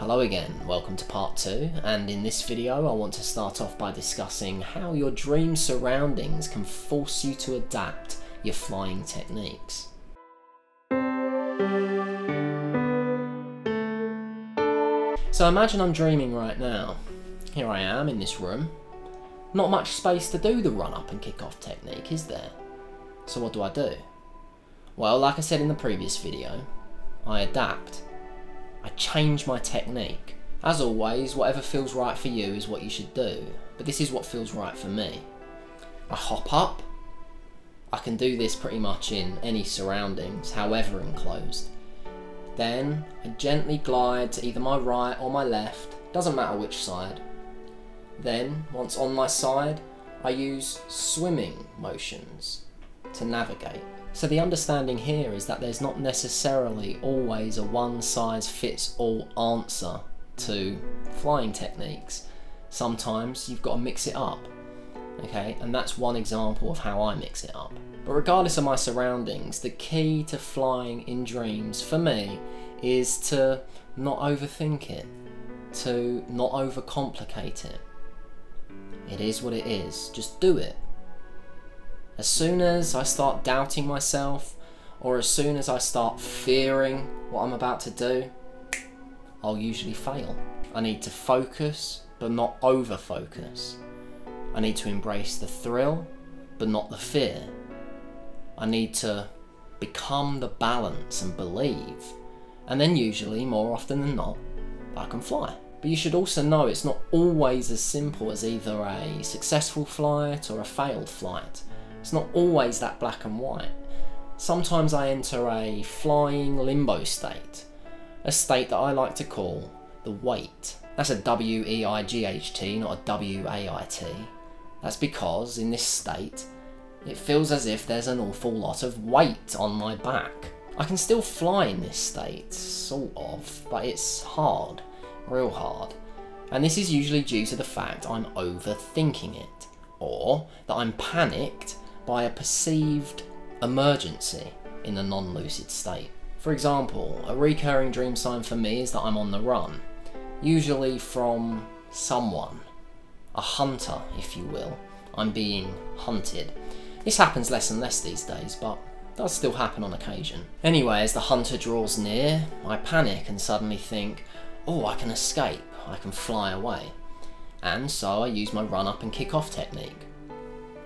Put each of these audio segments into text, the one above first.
Hello again, welcome to part 2 and in this video I want to start off by discussing how your dream surroundings can force you to adapt your flying techniques. So imagine I'm dreaming right now. Here I am in this room. Not much space to do the run up and kick off technique, is there? So what do I do? Well, like I said in the previous video, I adapt. I change my technique. As always, whatever feels right for you is what you should do, but this is what feels right for me. I hop up. I can do this pretty much in any surroundings, however enclosed. Then I gently glide to either my right or my left, doesn't matter which side. Then, once on my side, I use swimming motions to navigate. So the understanding here is that there's not necessarily always a one size fits all answer to flying techniques. Sometimes you've got to mix it up. Okay, and that's one example of how I mix it up. But regardless of my surroundings, the key to flying in dreams for me is to not overthink it, to not overcomplicate it. It is what it is, just do it. As soon as I start doubting myself, or as soon as I start fearing what I'm about to do, I'll usually fail. I need to focus, but not over focus. I need to embrace the thrill, but not the fear. I need to become the balance and believe. And then, usually, more often than not, I can fly. But you should also know it's not always as simple as either a successful flight or a failed flight. It's not always that black and white. Sometimes I enter a flying limbo state, a state that I like to call the wait. That's a W E I G H T, not a W A I T. That's because in this state, it feels as if there's an awful lot of weight on my back. I can still fly in this state, sort of, but it's hard, real hard. And this is usually due to the fact I'm overthinking it, or that I'm panicked by a perceived emergency in a non lucid state. For example, a recurring dream sign for me is that I'm on the run, usually from someone, a hunter, if you will. I'm being hunted. This happens less and less these days, but does still happen on occasion. Anyway, as the hunter draws near, I panic and suddenly think, oh, I can escape, I can fly away. And so I use my run up and kick off technique.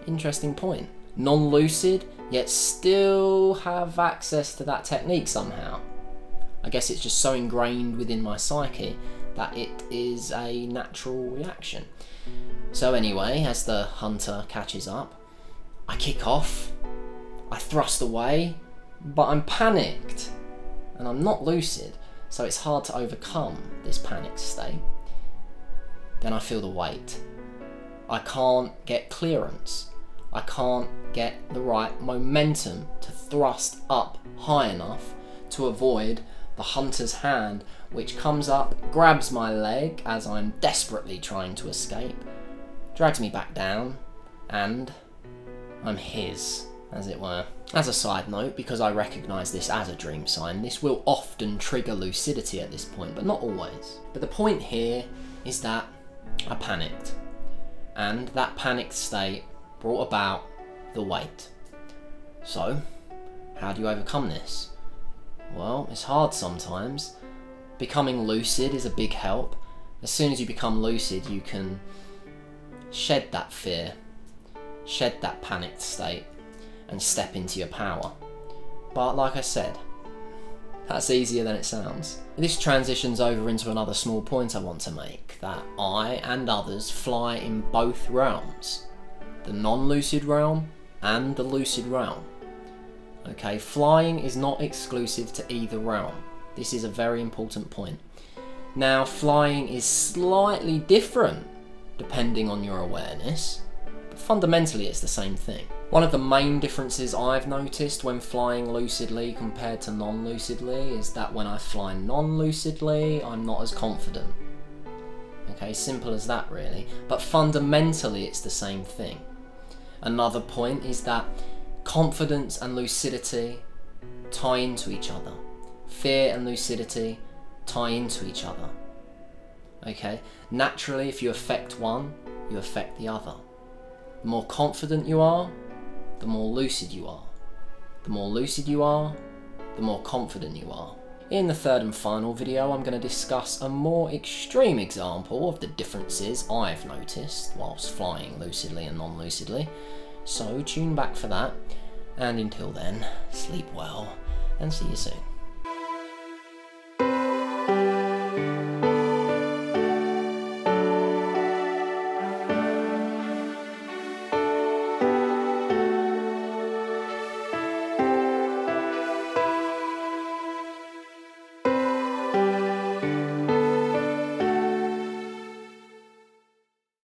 Interesting point. Non lucid, yet still have access to that technique somehow. I guess it's just so ingrained within my psyche that it is a natural reaction. So, anyway, as the hunter catches up, I kick off, I thrust away, but I'm panicked and I'm not lucid, so it's hard to overcome this panic state. Then I feel the weight. I can't get clearance. I can't get the right momentum to thrust up high enough to avoid the hunter's hand, which comes up, grabs my leg as I'm desperately trying to escape, drags me back down, and I'm his, as it were. As a side note, because I recognise this as a dream sign, this will often trigger lucidity at this point, but not always. But the point here is that I panicked, and that panicked state brought about the weight. So, how do you overcome this? Well, it's hard sometimes. Becoming lucid is a big help. As soon as you become lucid, you can shed that fear shed that panicked state, and step into your power. But like I said, that's easier than it sounds. This transitions over into another small point I want to make that I and others fly in both realms the non lucid realm and the lucid realm. Okay, flying is not exclusive to either realm. This is a very important point. Now, flying is slightly different depending on your awareness but fundamentally it's the same thing. One of the main differences I've noticed when flying lucidly compared to non-lucidly is that when I fly non-lucidly, I'm not as confident. Okay, simple as that really. But fundamentally it's the same thing. Another point is that confidence and lucidity tie into each other. Fear and lucidity tie into each other. Okay? Naturally, if you affect one, you affect the other. The more confident you are, the more lucid you are. The more lucid you are, the more confident you are. In the third and final video, I'm going to discuss a more extreme example of the differences I've noticed whilst flying lucidly and non-lucidly. So tune back for that, and until then, sleep well, and see you soon.